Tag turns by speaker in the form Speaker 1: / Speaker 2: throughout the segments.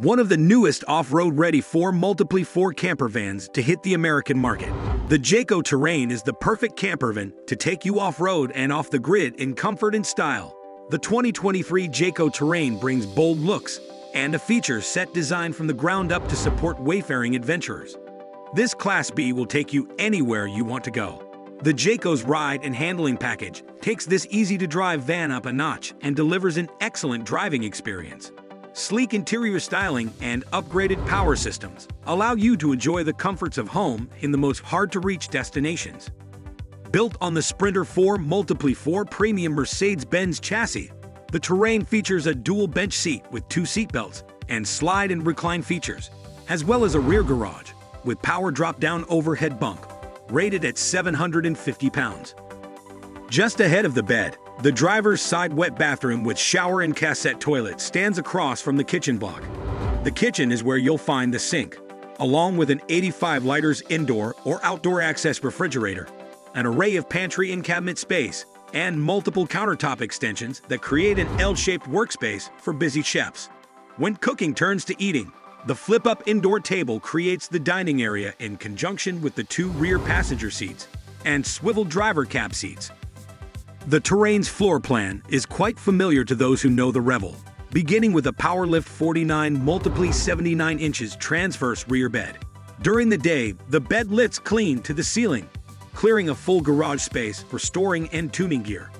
Speaker 1: one of the newest off-road ready 4 multiply 4 camper vans to hit the American market. The Jayco Terrain is the perfect camper van to take you off-road and off the grid in comfort and style. The 2023 Jayco Terrain brings bold looks and a feature set designed from the ground up to support wayfaring adventurers. This Class B will take you anywhere you want to go. The Jayco's ride and handling package takes this easy-to-drive van up a notch and delivers an excellent driving experience. Sleek interior styling and upgraded power systems allow you to enjoy the comforts of home in the most hard-to-reach destinations. Built on the Sprinter 4 Multiply 4 premium Mercedes-Benz chassis, the Terrain features a dual bench seat with two seatbelts and slide and recline features, as well as a rear garage with power drop-down overhead bunk, rated at 750 pounds. Just ahead of the bed, the driver's side wet bathroom with shower and cassette toilet stands across from the kitchen block. The kitchen is where you'll find the sink, along with an 85 liters indoor or outdoor access refrigerator, an array of pantry and cabinet space, and multiple countertop extensions that create an L-shaped workspace for busy chefs. When cooking turns to eating, the flip-up indoor table creates the dining area in conjunction with the two rear passenger seats and swivel driver cab seats. The Terrain's floor plan is quite familiar to those who know the Revel, beginning with a PowerLift 49 multiply 79 inches transverse rear bed. During the day, the bed lifts clean to the ceiling, clearing a full garage space for storing and tuning gear.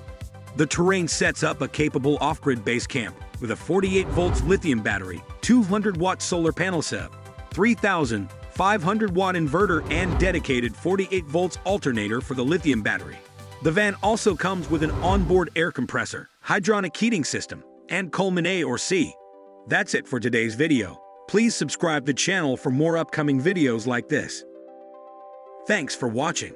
Speaker 1: The Terrain sets up a capable off-grid base camp with a 48 volts lithium battery, 200 watt solar panel set, 3,500 watt inverter and dedicated 48 volts alternator for the lithium battery. The van also comes with an onboard air compressor, hydronic heating system, and Coleman A or C. That's it for today's video. Please subscribe the channel for more upcoming videos like this. Thanks for watching.